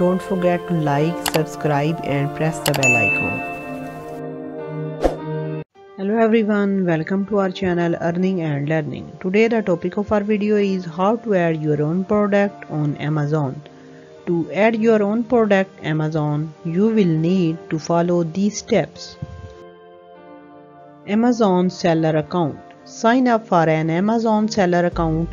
don't forget to like, subscribe and press the bell icon. Hello everyone, welcome to our channel Earning and Learning. Today the topic of our video is how to add your own product on Amazon. To add your own product Amazon, you will need to follow these steps. Amazon seller account. Sign up for an Amazon seller account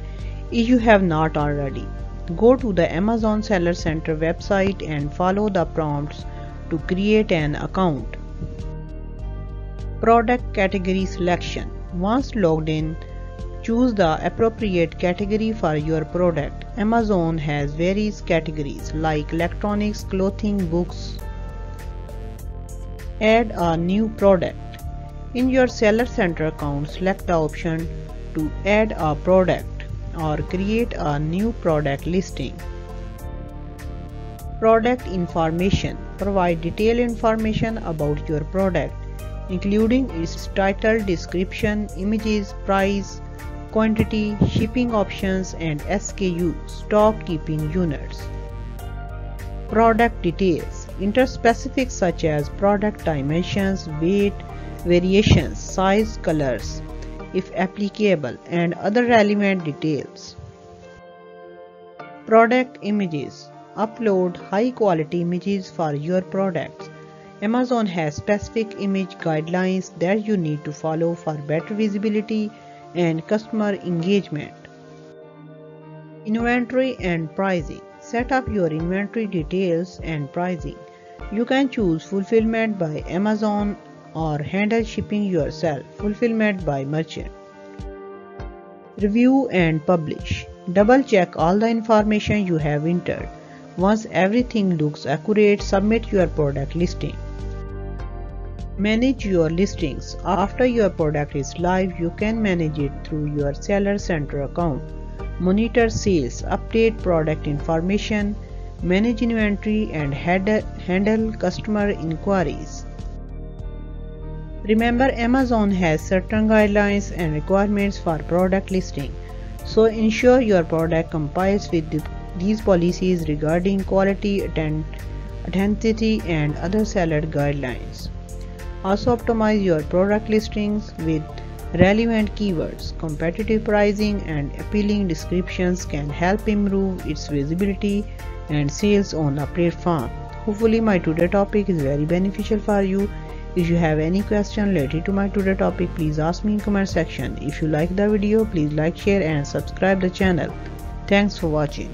if you have not already. Go to the Amazon Seller Central website and follow the prompts to create an account. Product category selection. Once logged in, choose the appropriate category for your product. Amazon has various categories like electronics, clothing, books. Add a new product. In your Seller Central account, select the option to add a product or create a new product listing. Product information. Provide detailed information about your product including its title, description, images, price, quantity, shipping options and SKU stock keeping units. Product details Enter specifics such as product dimensions, weight, variations, size, colors, if applicable, and other relevant details. Product images Upload high quality images for your products Amazon has specific image guidelines that you need to follow for better visibility and customer engagement. Inventory and pricing. Set up your inventory details and pricing. You can choose fulfillment by Amazon or handle shipping yourself, fulfillment by merchant. Review and publish. Double check all the information you have entered. Once everything looks accurate, submit your product listing. Manage your listings. After your product is live, you can manage it through your Seller Central account. Monitor sales, update product information, manage inventory and handle customer inquiries. Remember Amazon has certain guidelines and requirements for product listing. So ensure your product complies with these policies regarding quality, authenticity and other seller guidelines. Also optimize your product listings with relevant keywords. Competitive pricing and appealing descriptions can help improve its visibility and sales on a platform. Hopefully my today topic is very beneficial for you. If you have any question related to my today topic, please ask me in comment section. If you like the video, please like, share and subscribe the channel. Thanks for watching.